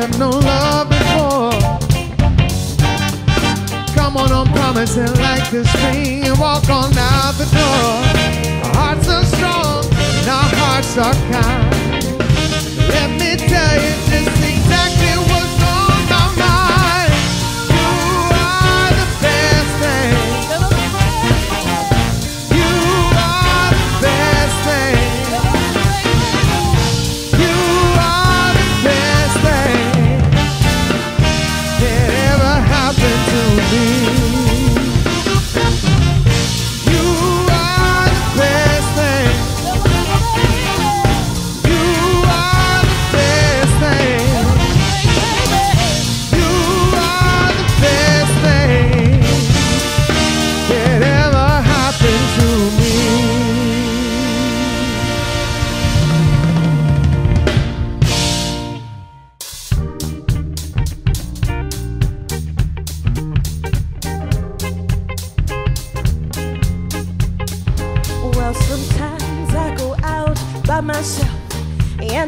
had no love before. Come on, I'm promising like a and Walk on out the door. Our hearts are strong, and our hearts are kind. Let me tell you.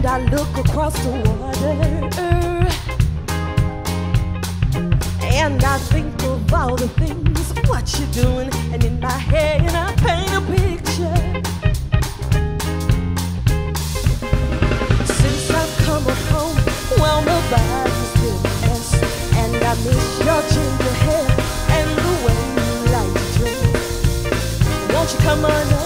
And I look across the water. And I think of all the things, what you're doing, and in my head and I paint a picture. Since I've come home, well, nobody's been a. And I miss your ginger hair and the way you like to dress. Won't you come on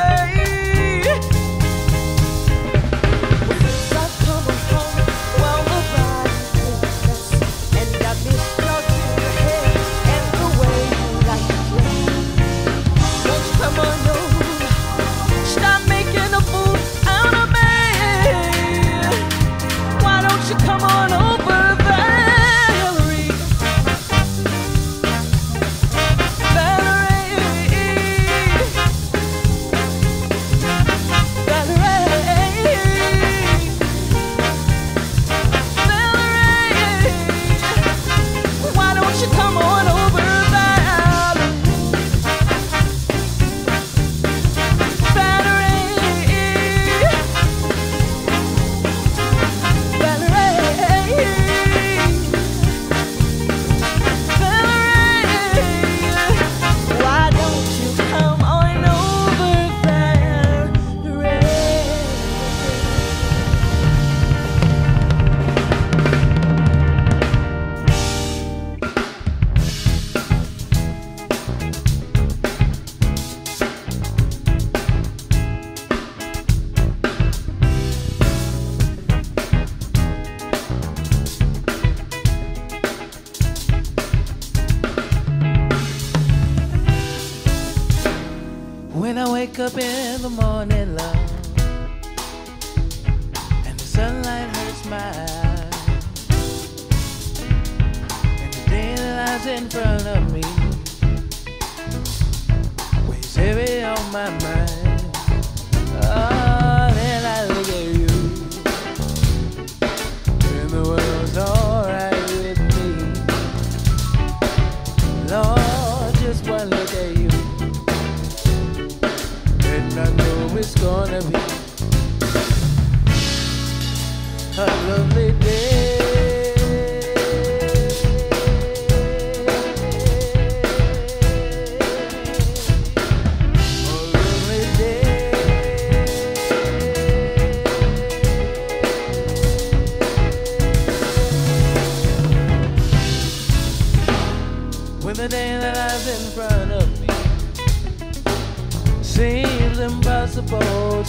still When I wake up in the morning, love, and the sunlight hurts my eyes, and the day lies in front of me, weighs heavy on my mind. It's gonna be. A lovely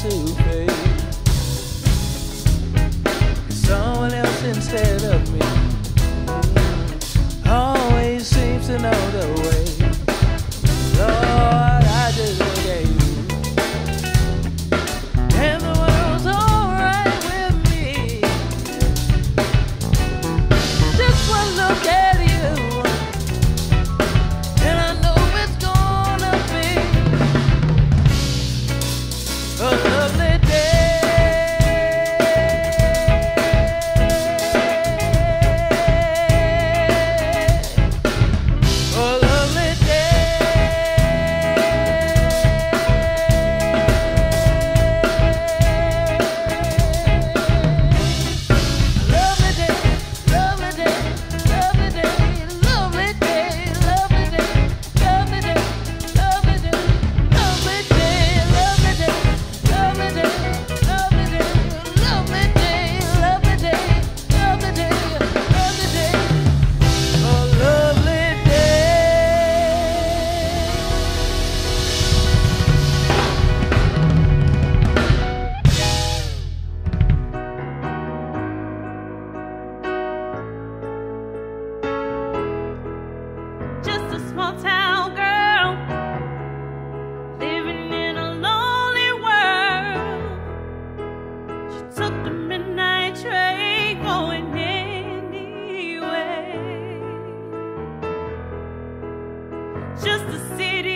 to face. Someone else instead just a city.